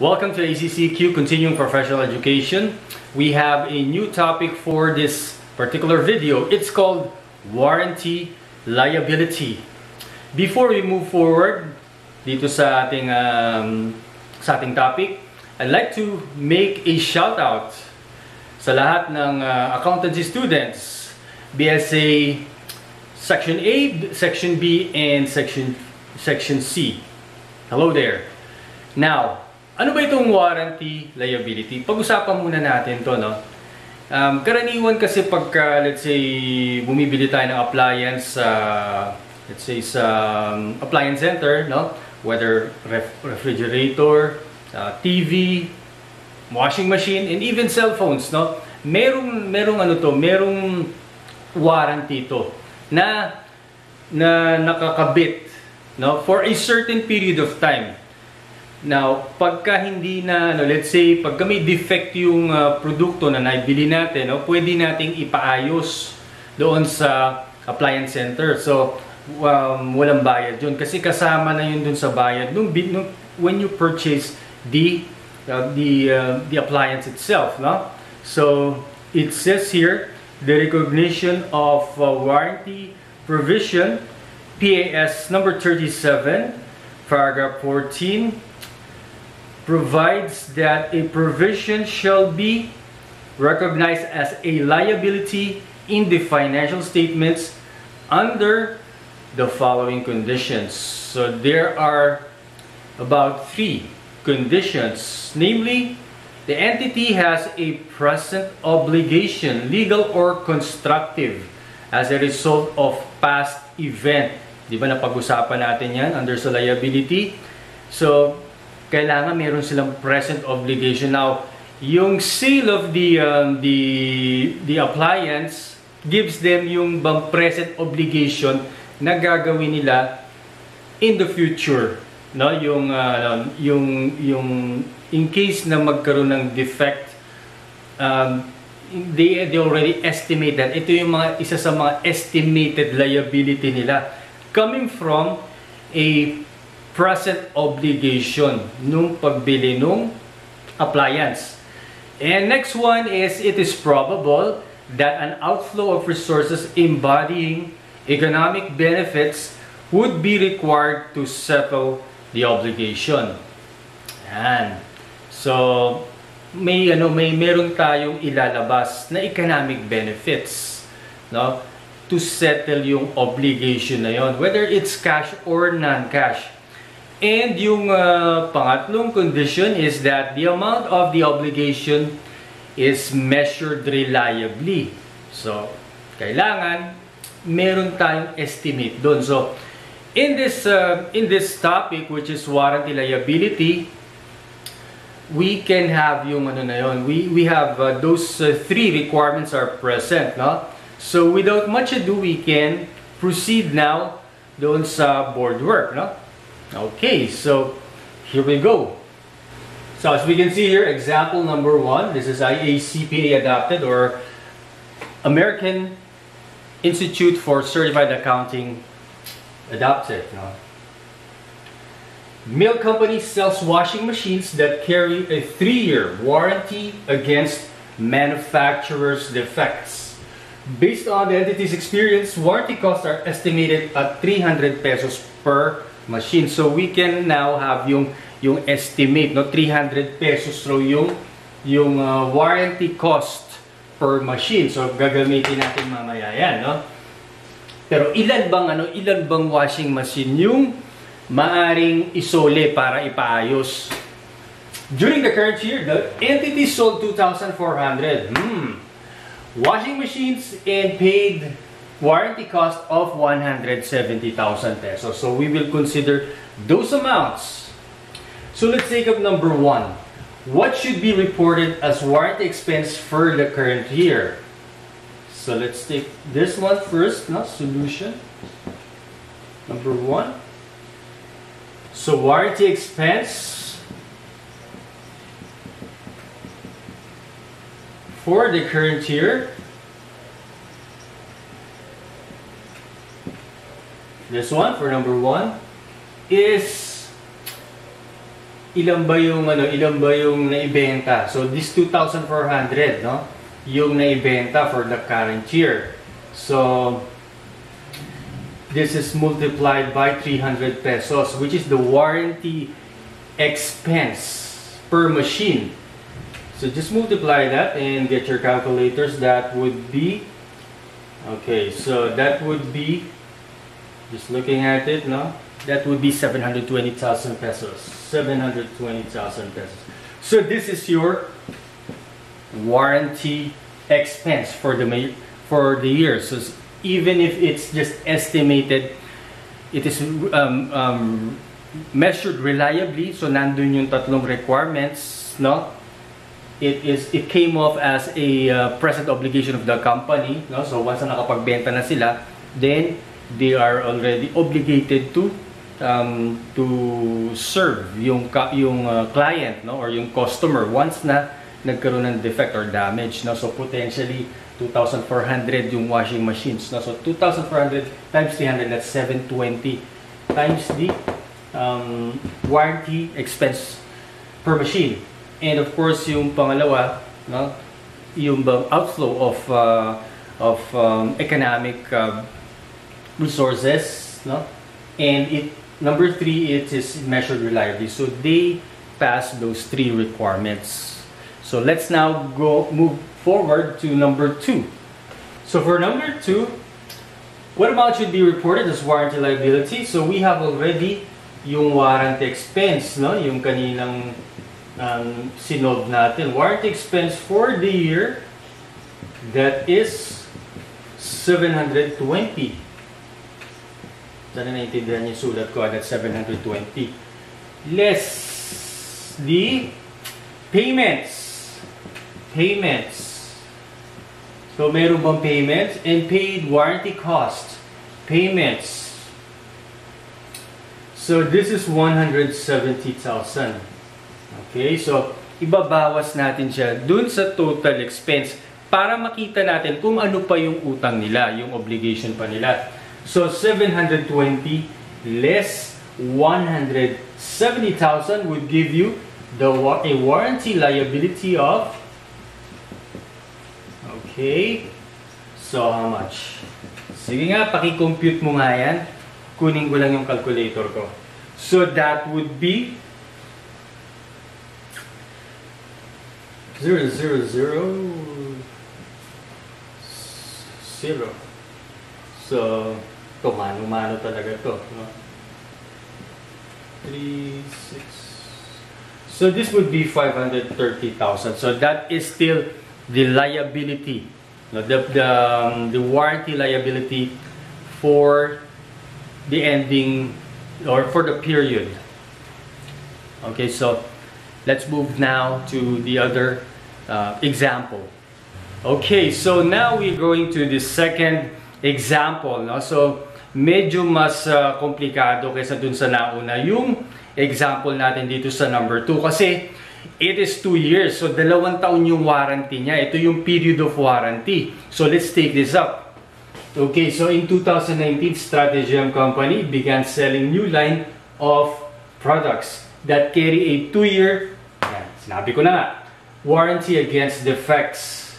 Welcome to ACCQ Continuing Professional Education. We have a new topic for this particular video. It's called Warranty Liability. Before we move forward dito sa ating um, sa ating topic, I'd like to make a shout out sa lahat ng uh, accountancy students, BSA Section A, Section B, and Section Section C. Hello there. Now, ano ba itong warranty liability? Pag-usapan muna natin to, no? Um, karaniwan kasi pagka, let's say, bumibili tayo ng appliance sa, uh, let's say, sa um, appliance center, no? Whether ref refrigerator, uh, TV, washing machine, and even cell phones, no? Merong, merong ano to, merong warranty to na na nakakabit no for a certain period of time Now, pagka hindi na, ano, let's say, pagka may defect yung uh, produkto na naibili natin, no, pwede nating ipaayos doon sa appliance center. So, um, walang bayad yun. Kasi kasama na yun doon sa bayad nung, nung, when you purchase the, uh, the, uh, the appliance itself. No? So, it says here, the recognition of uh, warranty provision, PAS number 37, paragraph 14, provides that a provision shall be recognized as a liability in the financial statements under the following conditions. So there are about three conditions, namely, the entity has a present obligation, legal or constructive, as a result of past event. Di ba napag-usapan natin yan under sa liability? So, kailangan meron silang present obligation. Now, yung sale of the um, the the appliance gives them yung bang present obligation na gagawin nila in the future. No yung uh, yung yung in case na magkaroon ng defect um, they they already estimate that. Ito yung mga isa sa mga estimated liability nila. Coming from a present obligation nung pagbili nung appliance. And next one is it is probable that an outflow of resources embodying economic benefits would be required to settle the obligation. Yan. So, may ano may meron tayong ilalabas na economic benefits, no? To settle yung obligation na yon, whether it's cash or non-cash. And yung uh, pangatlong condition is that the amount of the obligation is measured reliably. So, kailangan meron tayong estimate doon. So, in this uh, in this topic which is warranty liability, we can have yung ano na yon. We we have uh, those uh, three requirements are present, no? So, without much ado, we can proceed now doon sa board work, no? Okay, so here we go. So as we can see here, example number one, this is IACPA adopted or American Institute for Certified Accounting adopted. No? Milk company sells washing machines that carry a three-year warranty against manufacturer's defects. Based on the entity's experience, warranty costs are estimated at 300 pesos per machine. So we can now have yung yung estimate no 300 pesos raw yung yung uh, warranty cost per machine. So gagamitin natin mamaya yan, no? Pero ilan bang ano, ilan bang washing machine yung maaring isole para ipaayos? During the current year, the entity sold 2,400. Hmm. Washing machines and paid warranty cost of 170,000 pesos. So we will consider those amounts. So let's take up number one. What should be reported as warranty expense for the current year? So let's take this one first, no? solution. Number one. So warranty expense for the current year This one for number one is ilan ba yung ano, ilan ba yung naibenta. So this 2,400, no? Yung naibenta for the current year. So this is multiplied by 300 pesos, which is the warranty expense per machine. So just multiply that and get your calculators. That would be, okay, so that would be, just looking at it, no? That would be 720,000 pesos. 720,000 pesos. So this is your warranty expense for the for the year. So even if it's just estimated, it is um, um, measured reliably. So nandun yung tatlong requirements, no? It is it came off as a uh, present obligation of the company, no? So once na nakapagbenta na sila, then they are already obligated to um, to serve yung yung uh, client, no, or yung customer once na nagkaroon ng defect or damage, no? So potentially 2,400 yung washing machines. No? So 2,400 times 300, that's 720 times the um, warranty expense per machine. And of course, yung pangalawa, no? yung outflow of uh, of um, economic uh, resources, no? And it number three, it is measured reliably. So they pass those three requirements. So let's now go move forward to number two. So for number two, what amount should be reported as warranty liability? So we have already yung warranty expense, no? Yung kaninang um, sinolve natin. Warranty expense for the year, that is 720. Sana naintindihan yung sulat ko, that's 720. Less the payments. Payments. So, meron bang payments? And paid warranty cost. Payments. So, this is 170,000. Okay, so, ibabawas natin siya dun sa total expense para makita natin kung ano pa yung utang nila, yung obligation pa nila. So, 720 less 170,000 would give you the a warranty liability of Okay. So, how much? Sige nga, paki-compute mo nga yan. Kunin ko lang yung calculator ko. So, that would be 0, 0, 0, 0. So, ito, mano-mano talaga to. No? 3, 6. So, this would be 530,000. So, that is still the liability, no, the, the, um, the warranty liability for the ending or for the period. Okay, so let's move now to the other uh, example. Okay, so now we're going to the second example. No? So, medyo mas uh, komplikado kaysa dun sa nauna yung example natin dito sa number 2 kasi It is 2 years. So, dalawang taon yung warranty niya. Ito yung period of warranty. So, let's take this up. Okay, so in 2019, Strategium Company began selling new line of products that carry a 2-year, sinabi ko na nga, warranty against defects.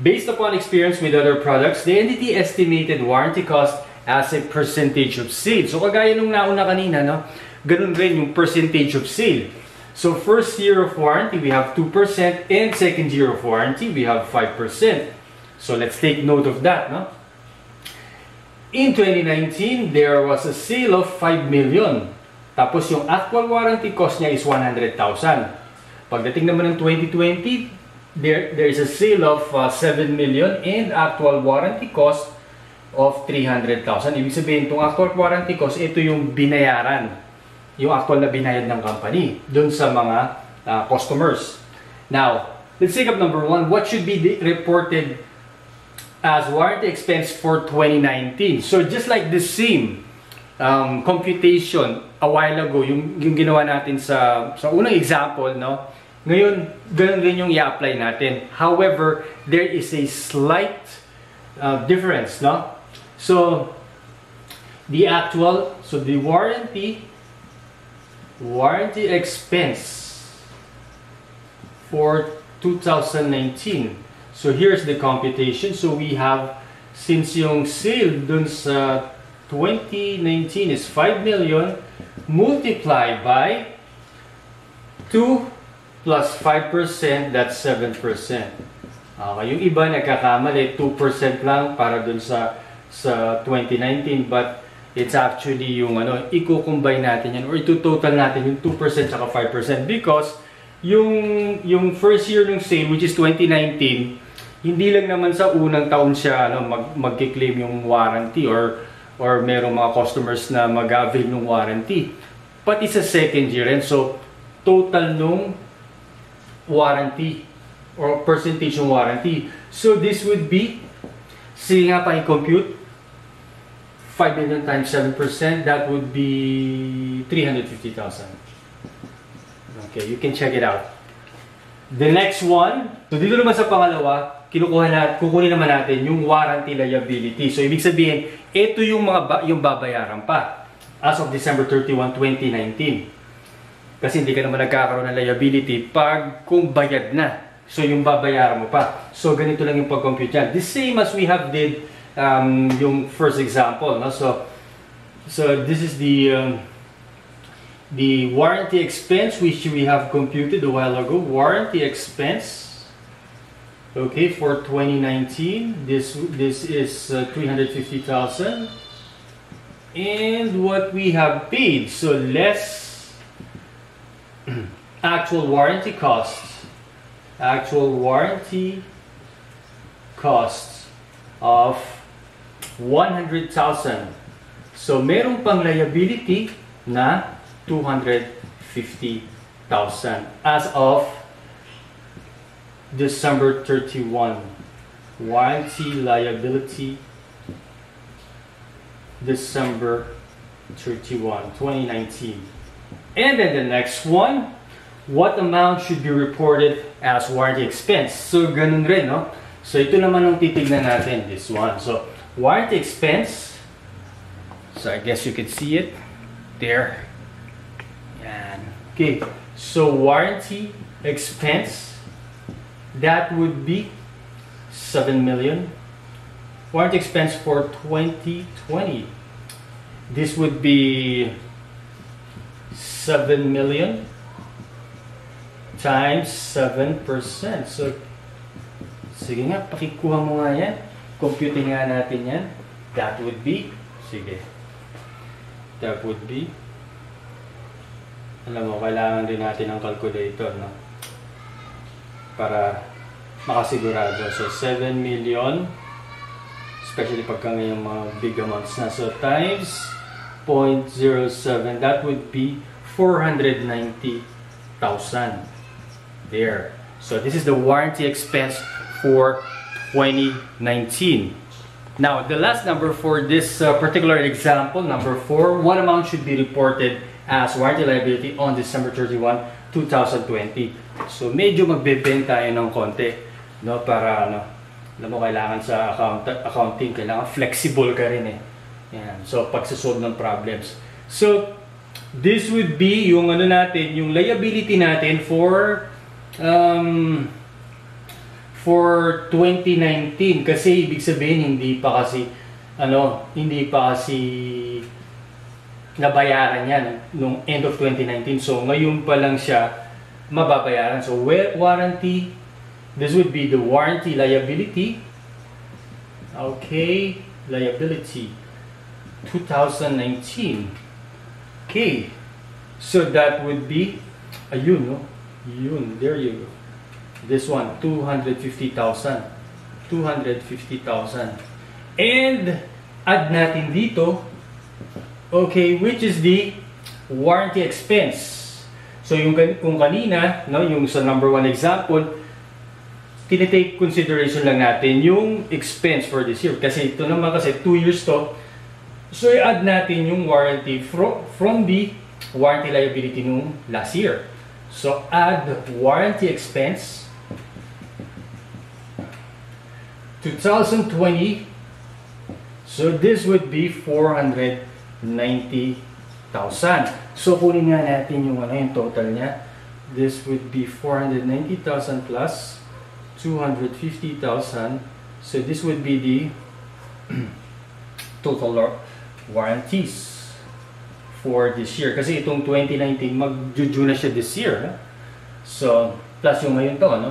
Based upon experience with other products, the entity estimated warranty cost as a percentage of sales. So kagaya nung nauna kanina, no? ganun rin yung percentage of sale. So first year of warranty, we have 2%, and second year of warranty, we have 5%. So let's take note of that. No? In 2019, there was a sale of 5 million. Tapos yung actual warranty cost niya is 100,000. Pagdating naman ng 2020, there, there is a sale of uh, 7 million and actual warranty cost of 300,000. Ibig sabihin, itong actual warranty cost, ito yung binayaran yung actual na binayad ng company dun sa mga uh, customers. Now, let's take up number one. What should be reported as warranty expense for 2019? So just like the same um, computation a while ago, yung, yung ginawa natin sa, sa unang example, no? Ngayon, ganun din yung i-apply natin. However, there is a slight uh, difference, no? So, the actual, so the warranty warranty expense for 2019. So here's the computation. So we have, since yung sale dun sa 2019 is 5 million, multiplied by 2 plus 5%, that's 7%. Okay, yung iba nagkakamali, 2% lang para dun sa sa 2019 but it's actually yung ano, i-combine natin yan or ito-total natin yung 2% saka 5% because yung yung first year ng sale which is 2019 hindi lang naman sa unang taon siya ano mag magki-claim yung warranty or or merong mga customers na mag-avail ng warranty but it's a second year and so total nung warranty or percentage ng warranty so this would be sige nga pa i-compute 5 million times 7%, that would be 350,000. Okay, you can check it out. The next one, so dito naman sa pangalawa, kinukuha natin, kukunin naman natin yung warranty liability. So ibig sabihin, ito yung mga ba, yung babayaran pa as of December 31, 2019. Kasi hindi ka naman nagkakaroon ng liability pag kung bayad na. So yung babayaran mo pa. So ganito lang yung pag-compute yan. The same as we have did um, yung first example. No? So, so this is the um, the warranty expense which we have computed a while ago. Warranty expense, okay, for 2019. This this is uh, 350,000, and what we have paid. So less actual warranty costs. Actual warranty costs of 100,000. So, meron pang liability na 250,000 as of December 31. Warranty liability December 31, 2019. And then the next one, what amount should be reported as warranty expense? So, ganun rin, no? So, ito naman ang titignan natin, this one. So, warranty expense so I guess you could see it there and okay so warranty expense that would be 7 million warranty expense for 2020 this would be 7 million times 7% so sige nga pakikuha mo nga yan computing nga natin yan, that would be, sige, that would be, alam mo, kailangan din natin ng calculator, no? Para makasigurado. So, 7 million, especially pagka ngayong mga big amounts na. So, times 0.07, that would be 490,000. There. So, this is the warranty expense for 2019. Now, the last number for this uh, particular example, number 4, what amount should be reported as warranty liability on December 31, 2020? So, medyo magbe-bend tayo ng konti, no, para, ano, alam mo, kailangan sa account accounting, kailangan flexible ka rin eh. Yan. So, pagsasolve ng problems. So, this would be yung ano natin, yung liability natin for um, for 2019 kasi ibig sabihin hindi pa kasi ano, hindi pa kasi nabayaran yan nung end of 2019. So ngayon pa lang siya mababayaran. So warranty, this would be the warranty liability. Okay, liability 2019. Okay. So that would be ayun, no? Yun, there you go. This one, 250,000. 250,000. And add natin dito, okay, which is the warranty expense. So yung kung kanina, no, yung sa number one example, tinitake consideration lang natin yung expense for this year. Kasi ito naman kasi 2 years to. So i-add natin yung warranty from, from the warranty liability nung last year. So add warranty expense 2020 so this would be 490,000 So, kunin nga natin yung, ano, yung total niya. This would be 490,000 plus 250,000. So, this would be the total warranties for this year. Kasi itong 2019, mag-due na siya this year. No? So, plus yung ngayon to, ano?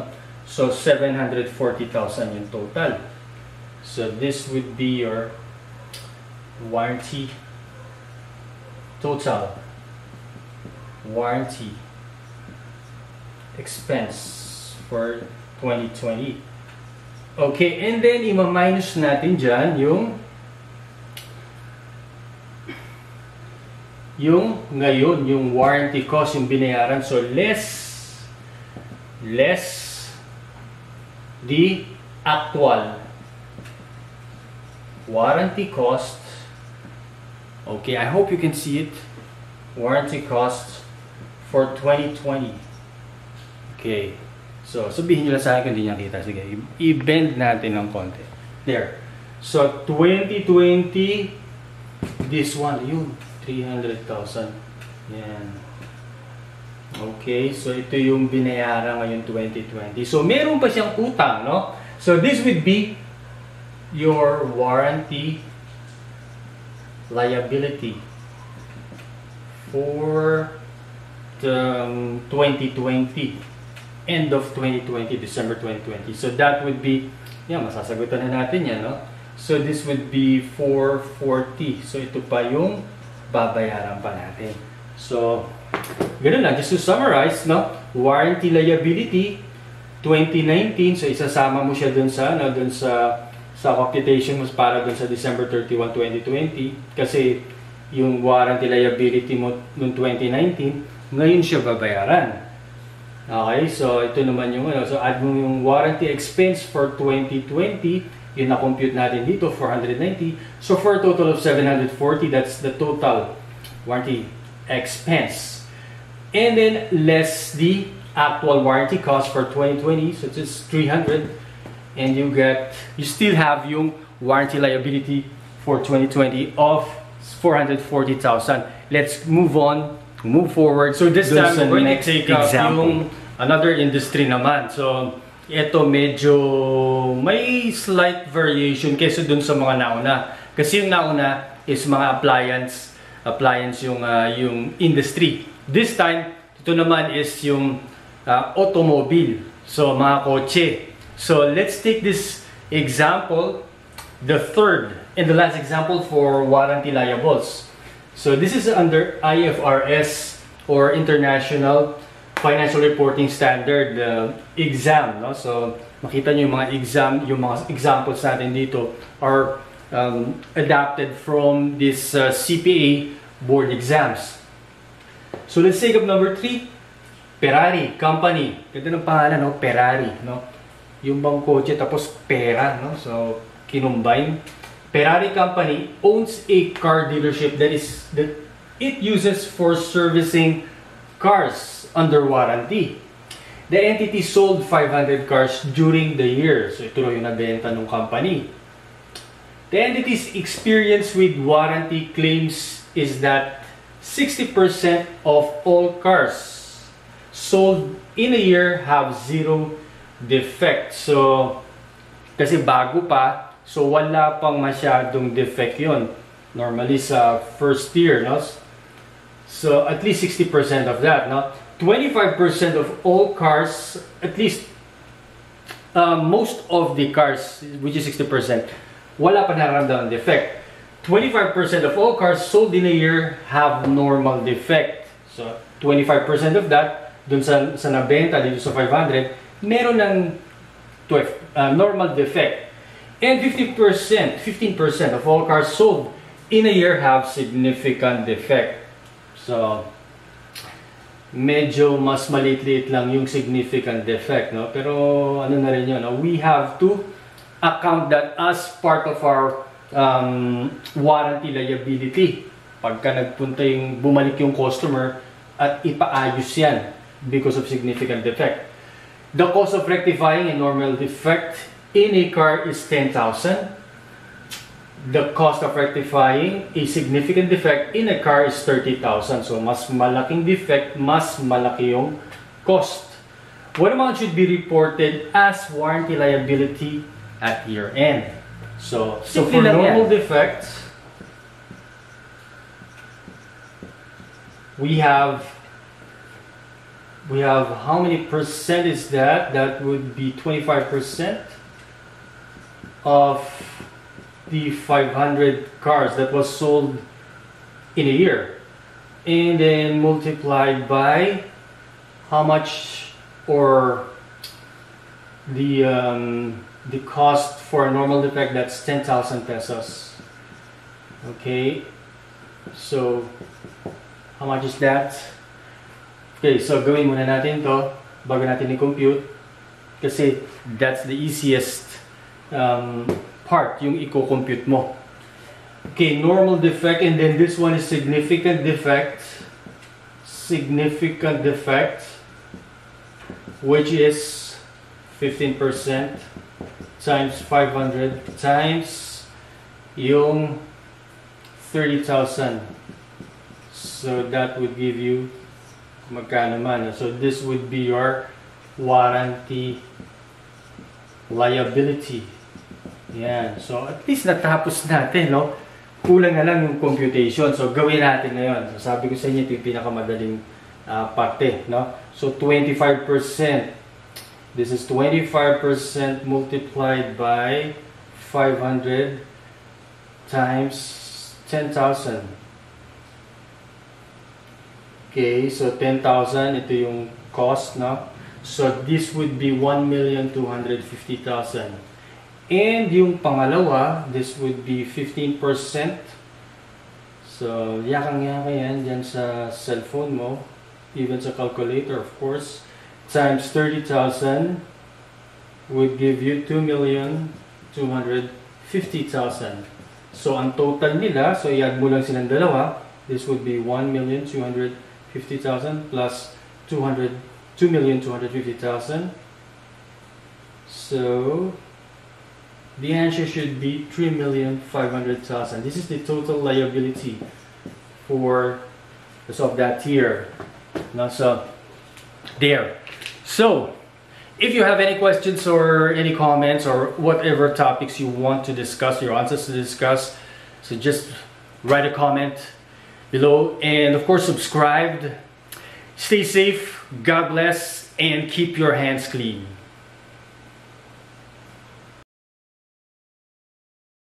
So, 740,000 yung total. So, this would be your warranty total warranty expense for 2020. Okay, and then ima-minus natin dyan yung yung ngayon, yung warranty cost, yung binayaran. So, less less the actual warranty cost. Okay, I hope you can see it. Warranty cost for 2020. Okay. So, sabihin nyo lang sa akin kung hindi nyo kita. Sige, i-bend natin ng konti. There. So, 2020, this one, yun, 300,000. Yan. Okay, so ito yung binayaran ngayon 2020. So, meron pa siyang utang, no? So, this would be your warranty liability for the um, 2020 end of 2020 December 2020 so that would be yeah masasagutan na natin yan no so this would be 440 so ito pa yung babayaran pa natin. So ganun lang. Just to summarize no? Warranty liability 2019 so isasama mo siya dun sa no dun sa sa computation mo para dun sa December 31, 2020 kasi yung warranty liability mo noong 2019, ngayon siya babayaran. Okay, so ito naman yung ano, so add mo yung warranty expense for 2020, yun na-compute natin dito, 490. So for a total of 740, that's the total warranty expense. And then less the actual warranty cost for 2020, so it's 300 and you get you still have yung warranty liability for 2020 of 440,000. Let's move on, move forward. So this time we're going to take up yung another industry naman. So ito medyo may slight variation kaysa dun sa mga nauna. Kasi yung nauna is mga appliance appliance yung uh, yung industry. This time ito naman is yung uh, automobile. So mga kotse. So let's take this example, the third and the last example for warranty liables. So this is under IFRS or International Financial Reporting Standard uh, exam. No? So makita nyo yung mga exam, yung mga examples natin dito are um, adapted from this uh, CPA board exams. So let's take up number three, Ferrari Company. Ganda ng pangalan, no? Ferrari. No? yung bang kotse tapos pera, no? So, kinumbine. Ferrari company owns a car dealership that is that it uses for servicing cars under warranty. The entity sold 500 cars during the year. So, ito yung nabenta ng company. The entity's experience with warranty claims is that 60% of all cars sold in a year have zero defect. So, kasi bago pa, so wala pang masyadong defect yon Normally sa first year, no? So, at least 60% of that, no? 25% of all cars, at least uh, most of the cars, which is 60%, wala pa nararamdaman defect. 25% of all cars sold in a year have normal defect. So, 25% of that, dun sa, sa nabenta dito sa 500, meron ng 12, uh, normal defect. And 50%, 15% of all cars sold in a year have significant defect. So, medyo mas maliit-liit lang yung significant defect, no? Pero ano na rin yun, no? we have to account that as part of our um, warranty liability. Pagka nagpunta yung, bumalik yung customer at ipaayos yan because of significant defect. The cost of rectifying a normal defect in a car is 10,000. The cost of rectifying a significant defect in a car is 30,000. So, mas malaking defect, mas malaki yung cost. What amount should be reported as warranty liability at year end? So, so for normal yan. defects, we have we have how many percent is that? That would be 25% of the 500 cars that was sold in a year. And then multiplied by how much or the um, the cost for a normal defect that's 10,000 pesos. Okay. So how much is that? Okay, so gawin muna natin to bago natin i-compute kasi that's the easiest um, part yung i-compute mo. Okay, normal defect and then this one is significant defect. Significant defect which is 15% times 500 times yung 30,000. So that would give you magkano man. So this would be your warranty liability. Yan. So at least natapos natin, no? Kulang na lang yung computation. So gawin natin ngayon. So sabi ko sa inyo, ito yung pinakamadaling ah, parte, no? So 25%. This is 25% multiplied by 500 times 10,000. Okay, so 10,000, ito yung cost, no? So this would be 1,250,000. And yung pangalawa, this would be 15%. So, yakang-yaka yan dyan sa cellphone mo, even sa calculator, of course, times 30,000 would give you 2,250,000. So, ang total nila, so i-add mo lang silang dalawa, this would be 1,250,000 plus 200, 2,250,000. So, the answer should be 3,500,000. This is the total liability for so of that tier. Now, so there. So, if you have any questions or any comments or whatever topics you want to discuss, your answers to discuss, so just write a comment below and of course subscribe. Stay safe, God bless, and keep your hands clean.